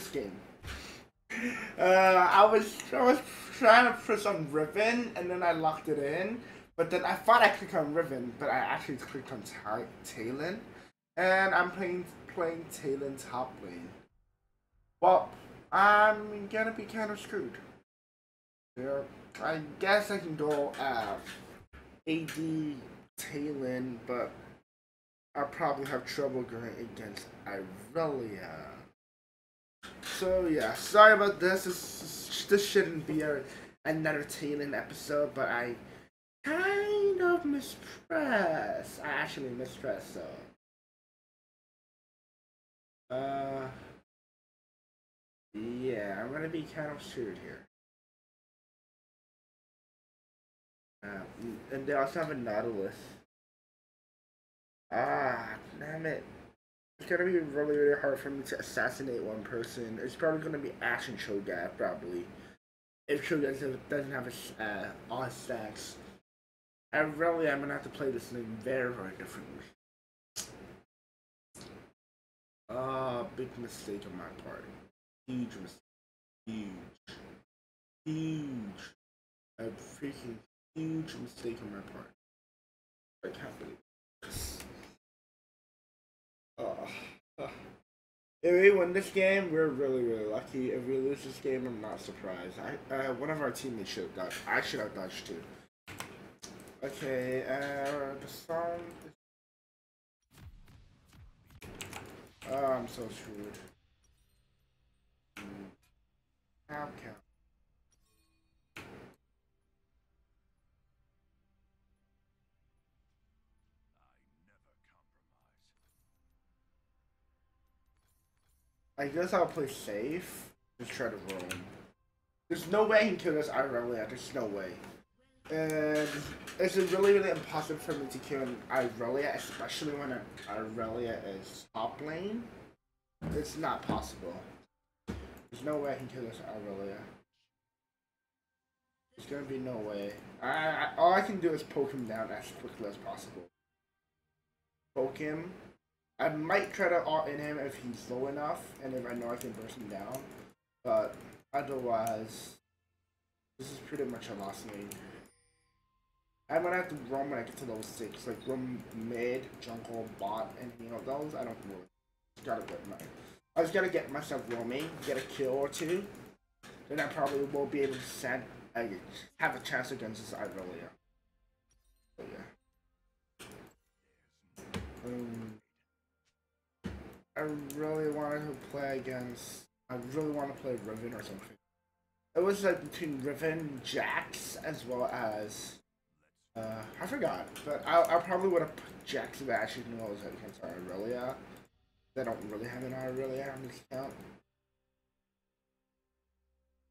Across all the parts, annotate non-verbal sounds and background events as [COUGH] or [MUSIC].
this game. Uh, I was I was trying to press on Riven, and then I locked it in. But then I thought I clicked on Riven, but I actually clicked on Ta- Talon, and I'm playing playing Talon top lane. Well, I'm gonna be kind of screwed. Yeah, I guess I can go uh, AD Talon, but I'll probably have trouble going against Irelia. So yeah, sorry about this. This, this shouldn't be a, another Talon episode, but I kind of mispressed. I actually mispressed, so. Uh, yeah, I'm gonna be kind of screwed here. Uh, and they also have a Nautilus. Ah, damn it. It's gonna be really, really hard for me to assassinate one person. It's probably gonna be Action Cho'Gath, probably. If Cho'Gath doesn't have a, uh, all stacks. I really am gonna have to play this thing very, very differently. Ah, big mistake on my part. Huge mistake. Huge. Huge. A freaking huge mistake on my part. I can't believe this. If we win this game, we're really, really lucky. If we lose this game, I'm not surprised. I, uh, one of our teammates should have dodged. I should have dodged too. Okay, uh, the song. Oh, I'm so screwed. Count, count. I guess I'll play safe. Just try to roam. There's no way I can kill this Irelia. There's no way. And it's really, really impossible for me to kill an Irelia, especially when an Irelia is top lane. It's not possible. There's no way I can kill this Irelia. There's gonna be no way. I, I, all I can do is poke him down as quickly as possible. Poke him. I might try to art in him if he's low enough, and if I know I can burst him down. But otherwise, this is pretty much a lost lane. I'm gonna have to roam when I get to level 6, like roam mid, jungle, bot, and you know those, I don't know. Just gotta get my, I just gotta get myself roaming, get a kill or two, then I probably will be able to send, I have a chance against this Irelia. So yeah. Um, I really wanted to play against, I really want to play Riven or something. It was like between Riven, Jax, as well as uh, I forgot, but I, I probably would have put Jackson actually knew I was against Irelia. They don't really have an Irelia on this account.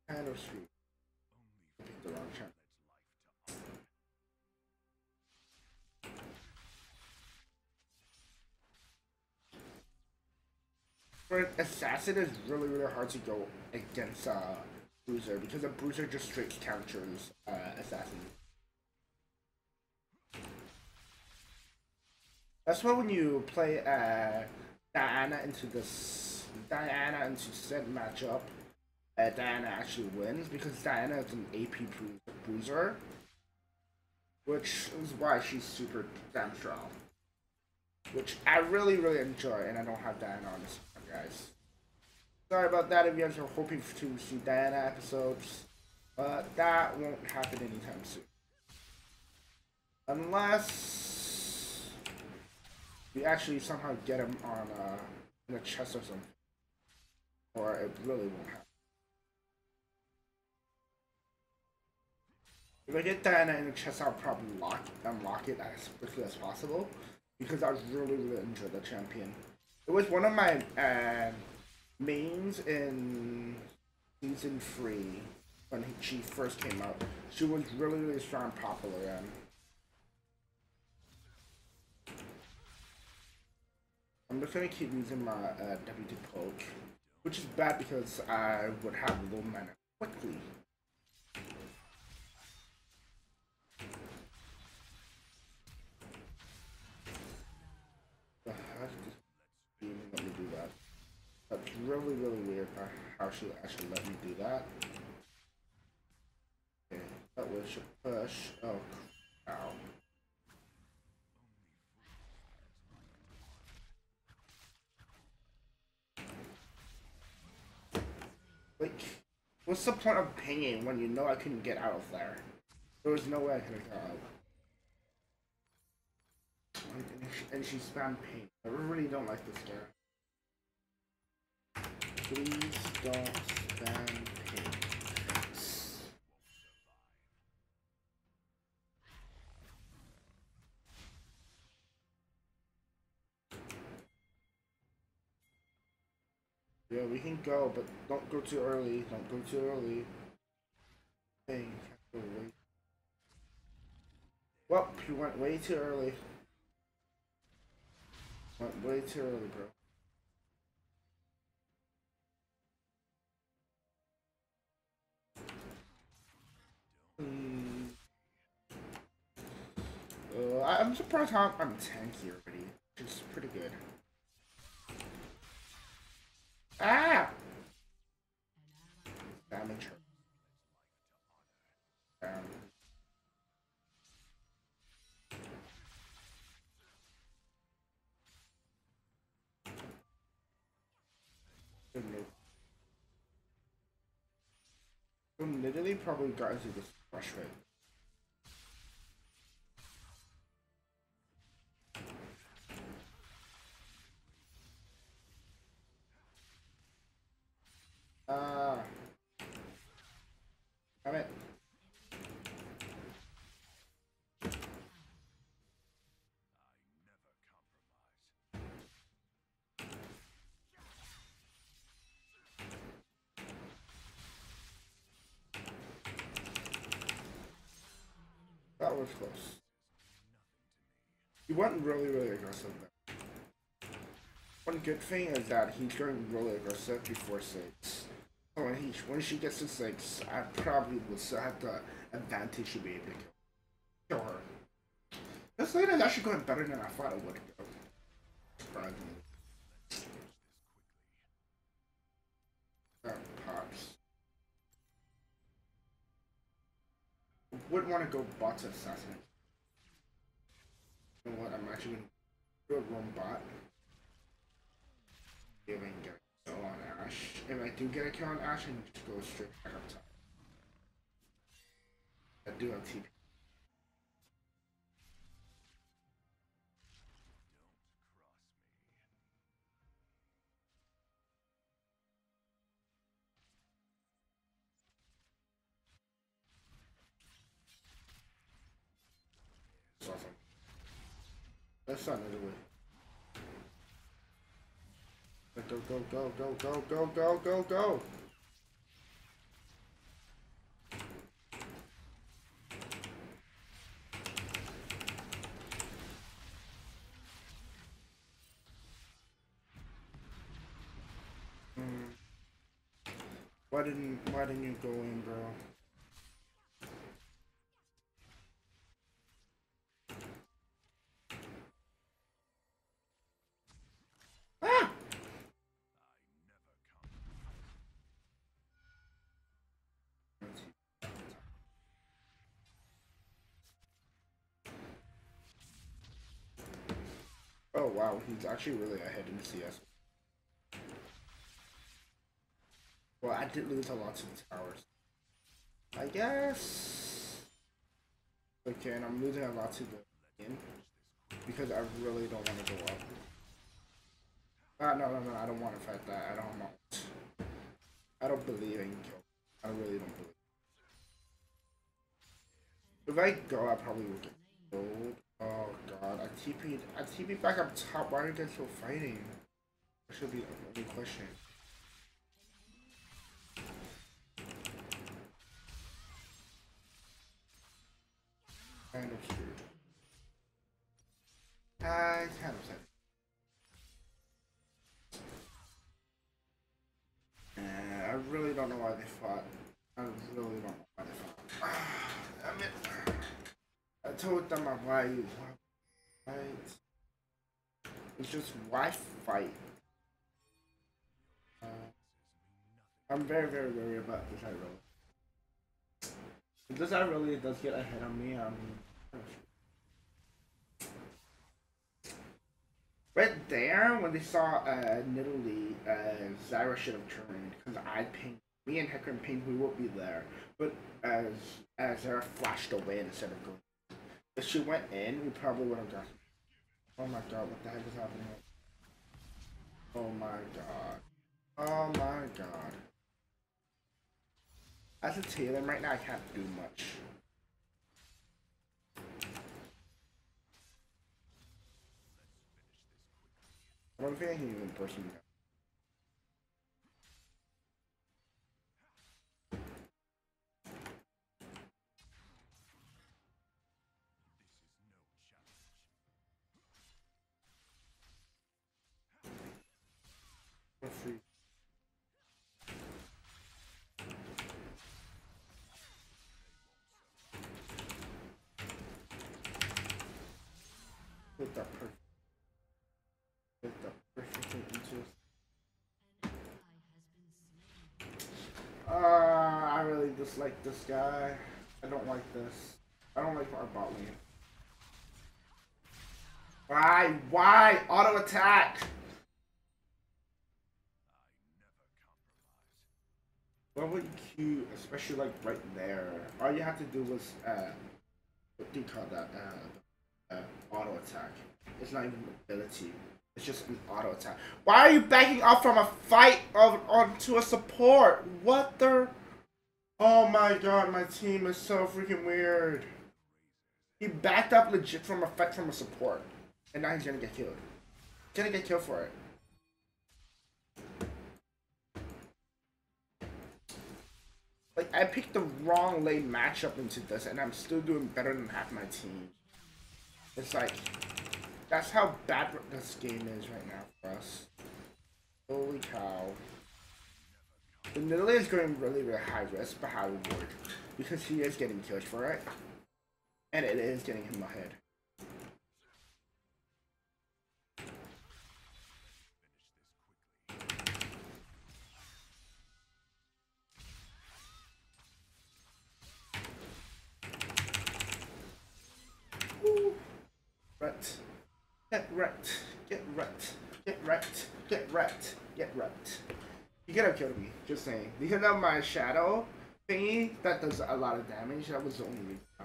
Kind of sweet. I picked the wrong channel. An assassin, it's really, really hard to go against uh, Bruiser because a Bruiser just straight counters uh, assassin. That's why when you play uh, Diana into this Diana into said matchup, uh, Diana actually wins because Diana is an AP bruiser, which is why she's super damn strong. Which I really really enjoy, and I don't have Diana on this one, guys. Sorry about that if you guys are hoping to see Diana episodes, but that won't happen anytime soon. Unless we actually somehow get him on uh, in a chest or something. Or it really won't happen. If I get Diana in the chest, I'll probably lock unlock it as quickly as possible. Because I really, really enjoy the champion. It was one of my uh, mains in season 3 when she first came out. She was really, really strong and popular and I'm just gonna keep using my uh, WD poke, which is bad because I would have low mana quickly. Really, really weird. how she actually let me do that. Okay, that was a push. Oh, ow. Like, what's the point of pinging when you know I couldn't get out of there? There was no way I could have got out. And she, and she spammed ping. I really don't like this guy. Please don't spam. Yeah, we can go, but don't go too early. Don't go too early. Hey. Well, you went way too early. Went way too early, bro. Uh, I- I'm surprised how I'm tanky already, which is pretty good. Ah! Damage her. Good move. Literally probably got into this rush rate. Was close. He went really, really aggressive. One good thing is that he's going really aggressive before six. So when he when she gets to six, I probably will still have the advantage to be able to kill, her. This lane is actually going better than I thought it would go. Surprisingly. Wouldn't want to go bot to assassin. You know what? I'm actually gonna do a roam bot. If I can get a kill on Ashe. If I do get a kill on Ashe, I can just go straight back up top. I do have TP. It's awesome. Let's start another way. Go, go, go, go, go, go, go, go, go! Hmm. Why didn't why didn't you go in, bro? Oh wow, he's actually really ahead in CS. Well, I did lose a lot to the towers. I guess. Okay, and I'm losing a lot to the in because I really don't want to go up. Ah, no, no, no, I don't want to fight that. I don't want. I don't believe in kill. I really don't believe. If I go, I probably will get killed. Oh god, I TP'd, I TP'd back up top. Why are you guys still fighting? That should be the only question. Kind of. Very, very worried about this Iroh. If this Iroh does get ahead of me, I'm... Right there, when they saw uh, Nidalee, uh, Zyra should have turned, because I pinged, me and Hector and Ping, we would be there. But as, as Zyra flashed away instead of going. If she went in, we probably would have got. Oh my god, what the heck is happening? Oh my god. Oh my god. As a Talon right now, I can't do much. I don't I can even burst dislike this guy. I don't like this. I don't like our bot lane. Why? Why? Auto attack! What would Q, especially like right there? All you have to do was, uh, what do you call that? Uh, uh, auto attack. It's not even ability. It's just an auto attack. Why are you backing off from a fight of onto a support? What the? Oh my god, my team is so freaking weird. He backed up legit from fight from a support, and now he's gonna get killed. He's gonna get killed for it. Like I picked the wrong lane matchup into this, and I'm still doing better than half my team. It's like that's how bad this game is right now for us. Holy cow! The Nidalee is going really, really high risk but high reward because he is getting killed for it, and it is getting him ahead. You could have killed me. Just saying. Because of my shadow thingy that does a lot of damage, that was the only reason I.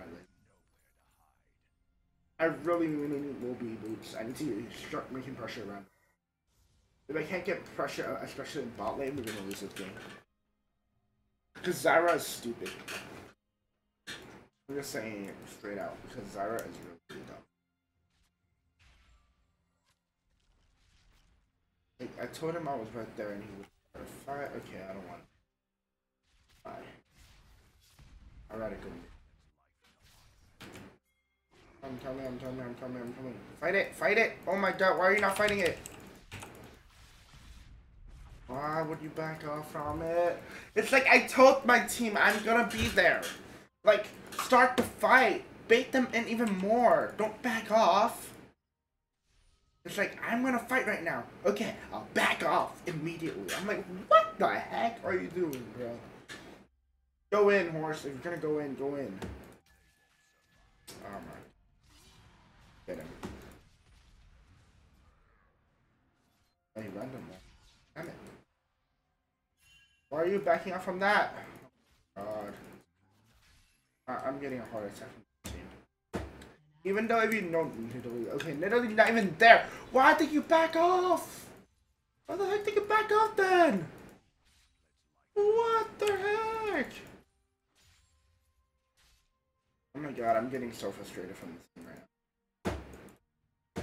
I really, really need be boots. I need to start making pressure around. If I can't get pressure, uh, especially in bot lane, we're gonna lose this game. Because Zyra is stupid. I'm just saying it straight out because Zyra is really dumb. Like, I told him I was right there and he was Okay, I don't want to fight. I gotta go. I'm coming, I'm coming, I'm coming, I'm coming. Fight it, fight it! Oh my god, why are you not fighting it? Why would you back off from it? It's like I told my team I'm gonna be there. Like, start the fight. Bait them in even more. Don't back off. It's like, I'm gonna fight right now. Okay, I'll back off immediately. I'm like, what the heck are you doing, bro? Go in, horse. If you're gonna go in, go in. Oh my. Get him. Oh, he ran them. Damn it. Why are you backing off from that? Oh, God. I- I'm getting a heart attack. Even though if you know Nidalee, okay, Nidalee's not even there. Why did you back off? Why the heck did you back off then? What the heck? Oh my god, I'm getting so frustrated from this thing right now.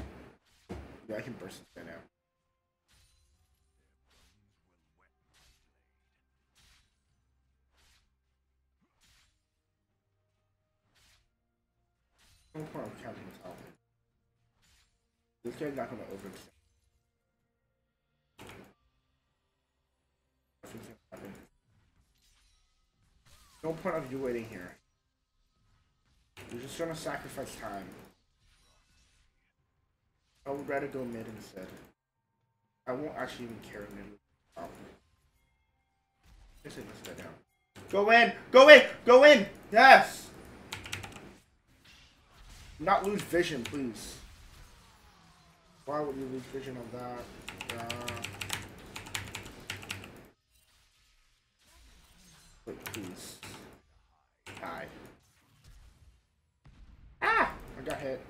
Yeah, I can burst this guy now. This guy's not gonna. Nothing's. No point of you waiting here. You're just gonna sacrifice time. I would rather go mid instead. I won't actually even care mid. Oh. See, let's go down. Go in! Go in! Go in! Yes! Not lose vision, please. Why would you lose vision of that? Uh, wait, please. Die. Ah! I got hit.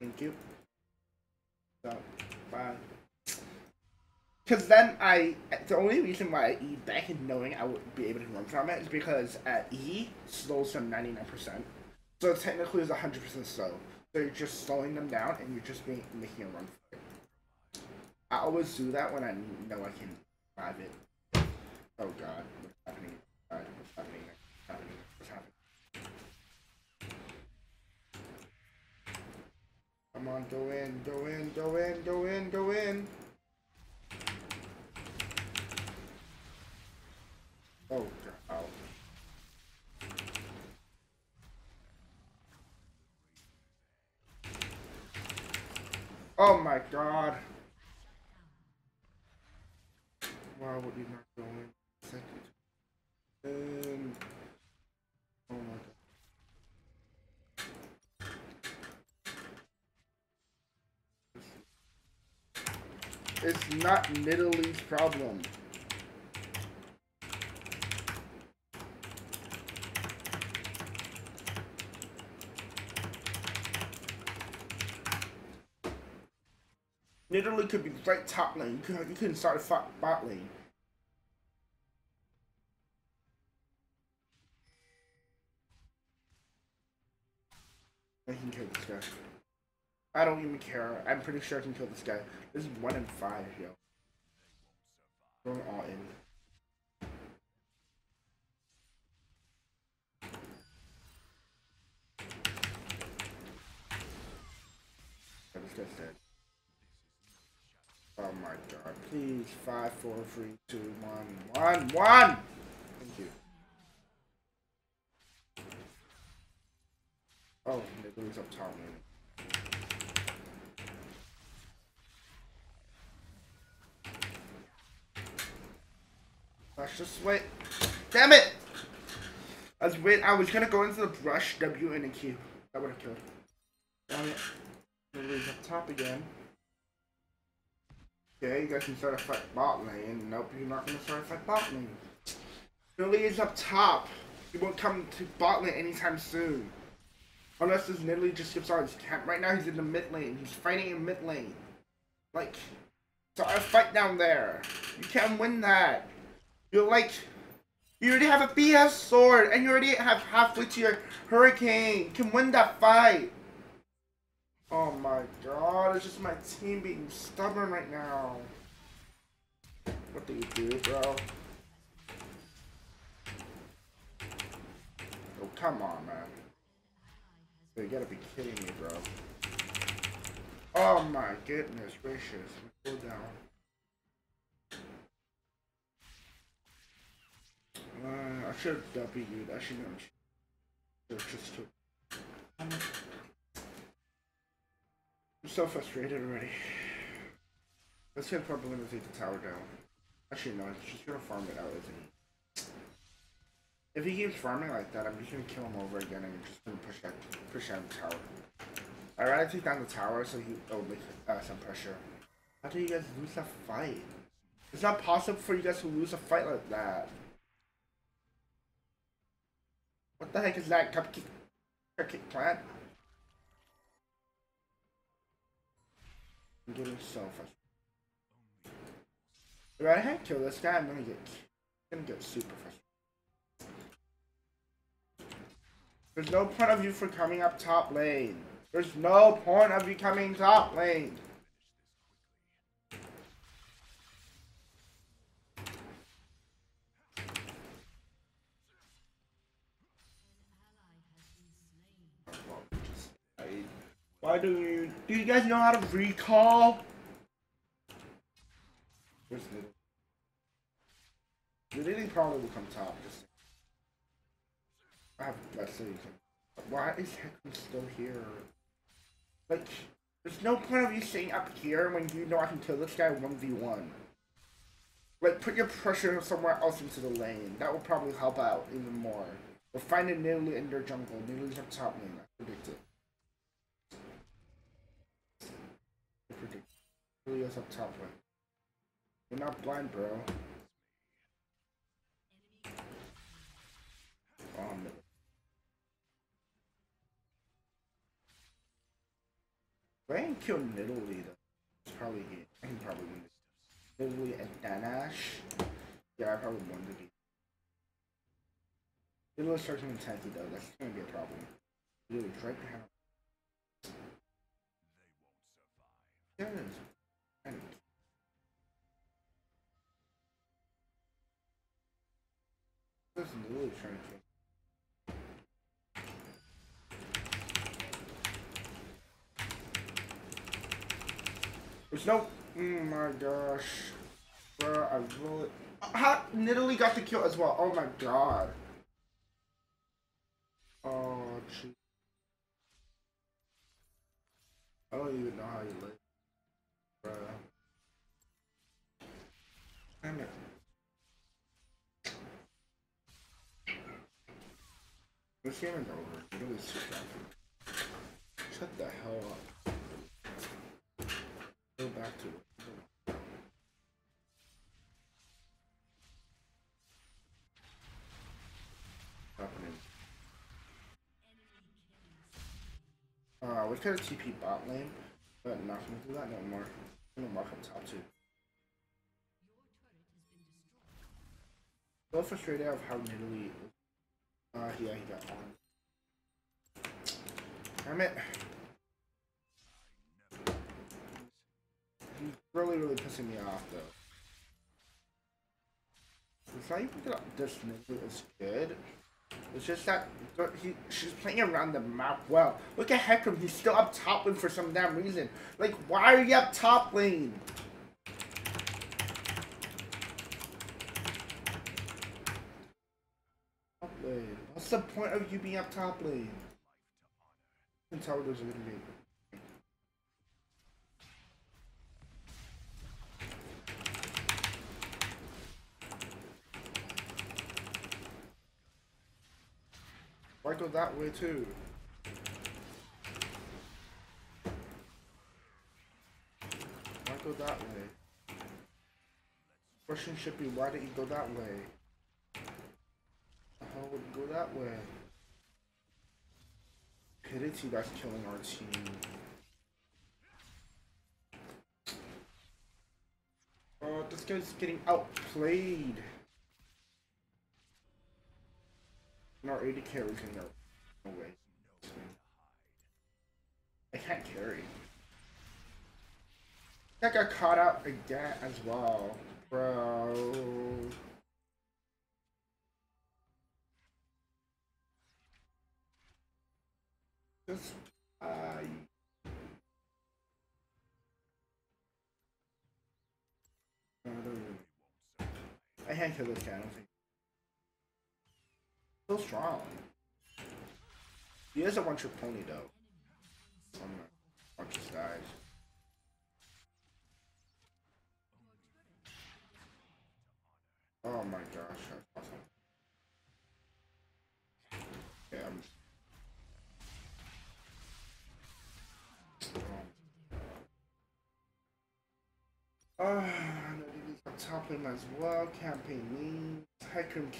Thank you. So, bye. Because then I, the only reason why I E back and knowing I would be able to run from it is because at E slows them 99%. So technically it's 100% slow. So you're just slowing them down and you're just being, making a run for it. I always do that when I know I can drive it. Oh god, what's happening? God, what's happening? What's happening? What's happening? Come on, go in, go in, go in, go in, go in. Oh. Oh my god. Why would you not go in? Second. And... Um, oh my god. It's not Nidalee's problem. Nidalee could be right top lane. You couldn't, you couldn't start a fight bot lane. I can kill this guy. I don't even care. I'm pretty sure I can kill this guy. This is one in five, yo. Going all in. Five, four, three, two, one, one, one! Thank you. Oh, Nidalee's up top, man. Let's just wait. Damn it! I was wait. I was gonna go into the brush W and a Q. That would have killed. Damn it. Up top again. Okay, you guys can start a fight bot lane. Nope, you're not gonna start a fight bot lane. Nidalee is up top. He won't come to bot lane anytime soon. Unless this Nidalee just skips out his camp. Right now he's in the mid lane. He's fighting in mid lane. Like, start a fight down there. You can't win that. You're like, you already have a BF sword, and you already have halfway to your hurricane. You can win that fight. Oh my god, it's just my team being stubborn right now. What do you do, bro? Oh, come on, man. You gotta be kidding me, bro. Oh my goodness gracious. Go down. Uh, I should have W'd. I should have just. I'm so frustrated already. Let's get probably gonna take the tower down. Actually, no, it's just gonna farm it out, isn't he? If he keeps farming like that, I'm just gonna kill him over again and just gonna push that, push down the tower. I'd rather take down the tower so he oh make uh, some pressure. How do you guys lose a fight? It's not possible for you guys to lose a fight like that. What the heck is that cupcake? Cupcake plant? I'm getting so frustrated. I had kill this guy, I'm gonna get I'm gonna get super frustrated. There's no point of you for coming up top lane. There's no point of you coming top lane. Why do you do you guys know how to recall? Where's the The Lily probably will come top. Just I have let's see. Why is Hecarim still here? Like, there's no point of you staying up here when you know I can kill this guy 1v1. Like, put your pressure somewhere else into the lane. That will probably help out even more. Or find a in their jungle. Nidalee's up top lane. I predict it. I predict it. Nidalee's up top one. You're not blind, bro. Oh, no. If I can kill Nidalee, though, it's probably game. I can probably win this. Nidalee and Danash. Yeah, I probably won the game. Nidalee starts in tanky though. That's gonna be a problem. Nidalee's right behind. There it is. This Nidalee trying to kill. There's no. Oh my gosh. Bro, I really. How Nidalee got the kill as well. Oh my god. Oh, gee. I don't even know how you live. This game is over. Really. Shut the hell up. Go back to it. Happening. Uh, we could have TP bot lane, but not gonna do that no more. I'm gonna mark up top two. So frustrated of how Nidalee. Uh, yeah, he got on. Damn it. He's really, really pissing me off, though. It's not even that this nigga is good. It's just that he she's playing around the map well. Look at Hecarim, he's still up top lane for some damn reason. Like, why are you up top lane? Top lane. What's the point of you being up top lane? There's a. go that way too? Why go that way? Question should be why did you go that way? The hell would you go that way? Pidity that's killing our team. Oh, this guy's getting outplayed. And our AD carries in there. No way. I can't carry. I got caught out again as well. Bro. Just uh I can't kill this guy, I don't think. So strong. He is a one trick pony though. Of guys. Oh my gosh, that's awesome. Yeah, I'm [SIGHS] he's on top lane as well. Campaign leads. Hecarim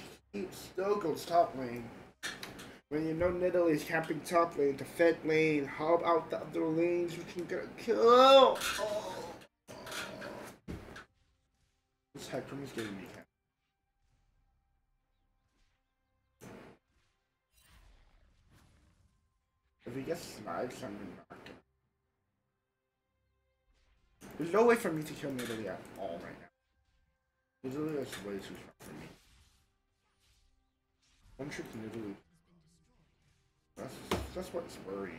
still goes top lane. When you know Nidalee is camping top lane, defend lane, how about the other lanes you can get a kill? Oh. This Hecarim is getting me camped. If he gets sniped, I'm gonna. There's no way for me to kill Nidalee at all right now. Nidalee is way too strong for me. One trick Nidalee. That's that's what's worrying.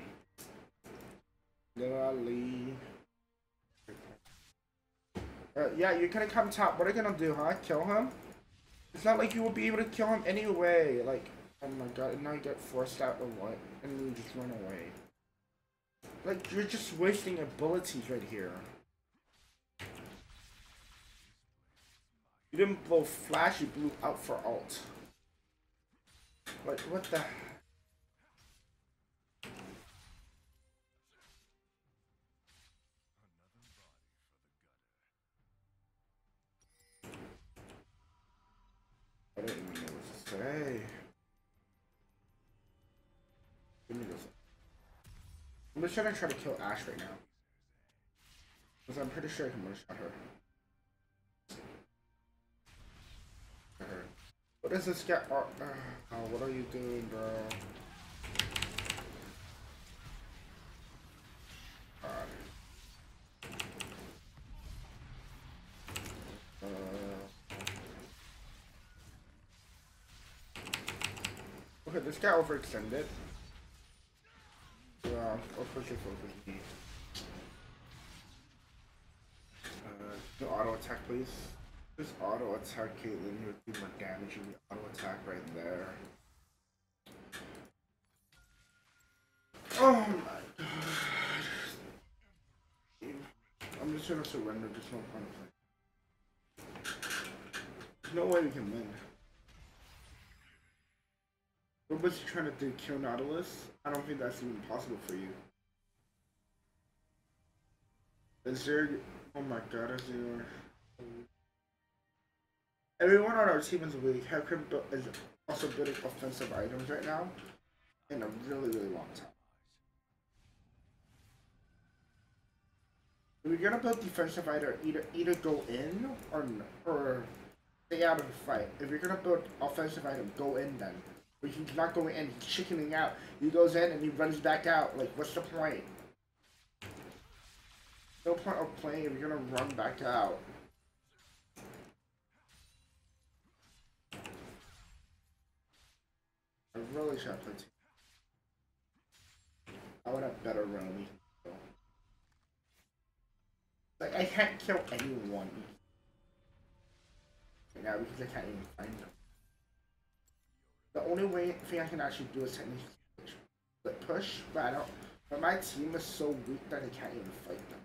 Nidalee. Uh, yeah, you're gonna come top. What are you gonna do, huh? Kill him? It's not like you will be able to kill him anyway. Like, Oh my god, and now you get forced out or what? And you just run away. Like, you're just wasting abilities right here. You didn't blow flash, you blew out for alt. Like, what the... I don't even know what to say. Give me this. I'm just trying to try to kill Ashe right now. Because I'm pretty sure I can one shot her. her. What is this guy? Oh, uh, oh, what are you doing, bro? Uh, okay, this guy overextended. Yeah, focus. Uh, no auto attack, please. Just auto attack Caitlyn, you would do more damage the auto attack right there. Oh my god. I'm just gonna surrender, there's no point of no way we can win. What was you trying to do? Kill Nautilus? I don't think that's even possible for you. Is there... Oh my god, is there... Everyone on our team is weak. Hecarim is also building offensive items right now in a really, really long time. We're gonna build defensive item, either either go in or or stay out of the fight. If you're gonna build offensive item, go in then. But he's not going in, he's chickening out. He goes in and he runs back out. Like, what's the point? No point of playing if you're gonna run back out. I really should have played. two. I would have better run. Like, I can't kill anyone right now because I can't even find them. The only way thing I can actually do is technically push. But push, but I don't. But my team is so weak that I can't even fight them.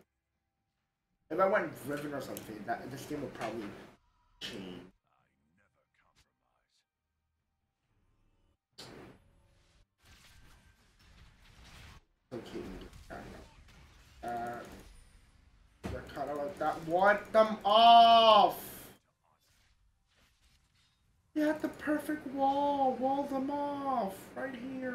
If I went Riven or something, that this game would probably change. Okay, uh, of like that. Want them off! You had the perfect wall. Wall them off. Right here.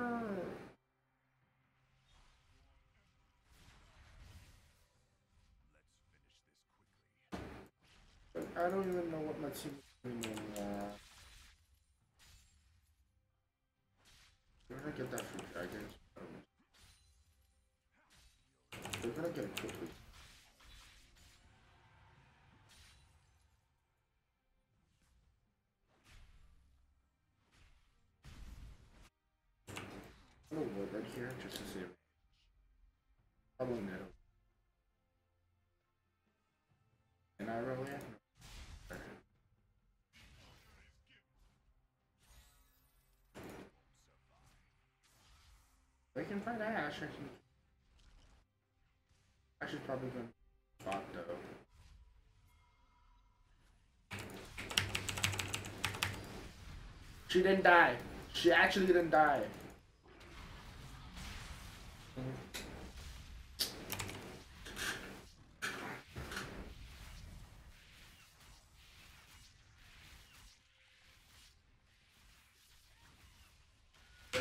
I don't even know what my team is doing anymore. You're gonna get that from I'm gonna right here just to see. Probably no. And I really am. They can find Ashe. Can. Ashe is probably gonna spot though. She didn't die. She actually didn't die.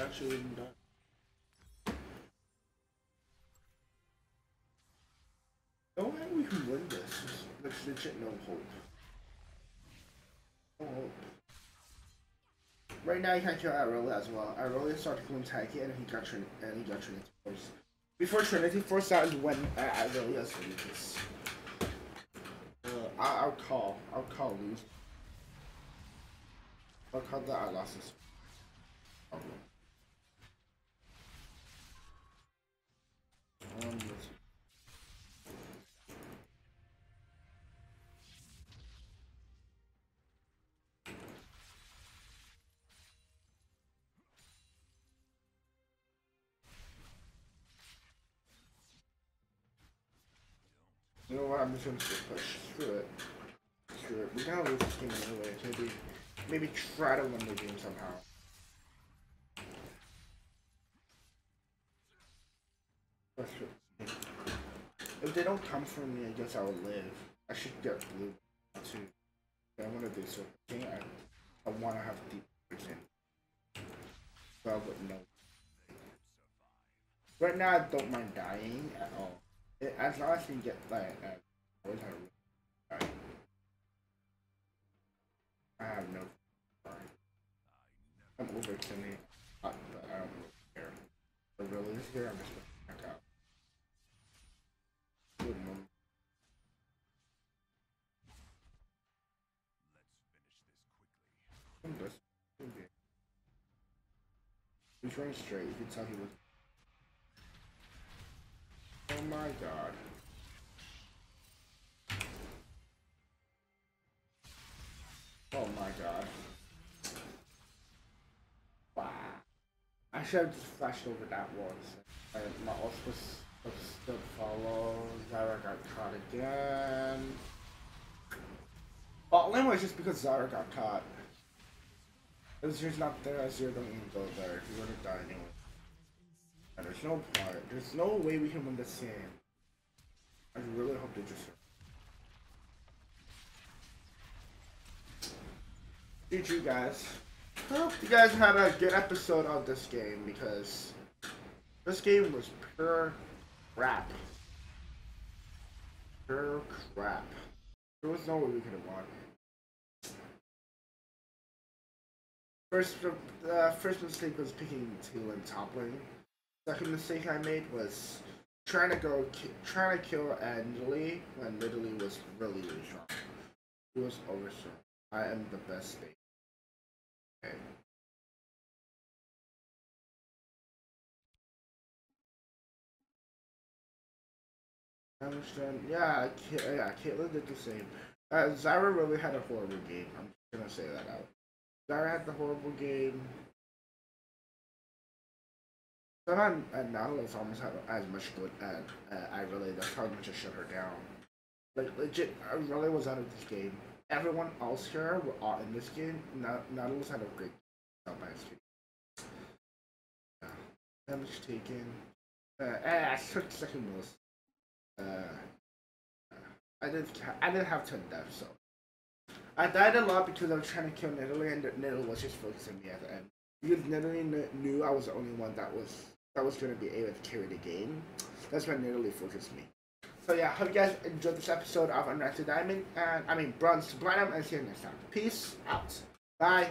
Actually didn't die. Legit no hope. No hope. Right now, you can't kill Irelia as well. Irelia started killing Taiki and he got Trin and he got Trinity Force. Before Trinity Force, that is when uh, Irelia loses. Uh, I, I'll call. I'll call lose. I'll call that I lost this. Um, let's- I'm just gonna push. through it. Screw it. We're gonna lose this game anyway. Maybe, maybe try to win the game somehow. If they don't come for me, I guess I will live. I should get blue too. I want to do so. I, I want to have deep vision. So I would know. Right now, I don't mind dying at all. As long as can get like, uh, I have no. I'm overextending, but I don't really care. The release here, I'm just gonna check out. Good moment. This. quickly. He's running straight. You can tell he was. Oh my god. Oh my god. Wow. I should have just flashed over that once. I, my was supposed to follow. Zyra got caught again. Bot lane was just because Zyra got caught. If Azir's not there, Azir don't even go there. He would have died anyway. There's no part. There's no way we can win this game. I really hope they just GG guys. I hope you guys had a good episode of this game because this game was pure crap. Pure crap. There was no way we could have won. First, the uh, first mistake was picking Talon top lane. Second mistake I made was trying to go, trying to kill Nidalee when Nidalee was really, strong. He was overstrong. I am the best state. Okay. I understand. Yeah, yeah, Caitlyn did the same. Uh, Zyra really had a horrible game. I'm gonna say that out. Zyra had the horrible game. Somehow uh, Nautilus almost had as much good as uh, Irelia. That's how much I shut her down. Like legit, Irelia was out of this game. Everyone else here were all in this game. Nautilus had a great job by. Yeah. Damage taken. Uh, I took second most. Uh, I didn't. I didn't have ten deaths, so I died a lot because I was trying to kill Nidalee, and Nidalee was just focusing me at the end. Because Nidalee knew I was the only one that was that was going to be able to carry the game. That's what Nidalee focused me. So yeah, hope you guys enjoyed this episode of Unrated Diamond, and I mean Bronze Platinum, and see you next time. Peace out. Bye.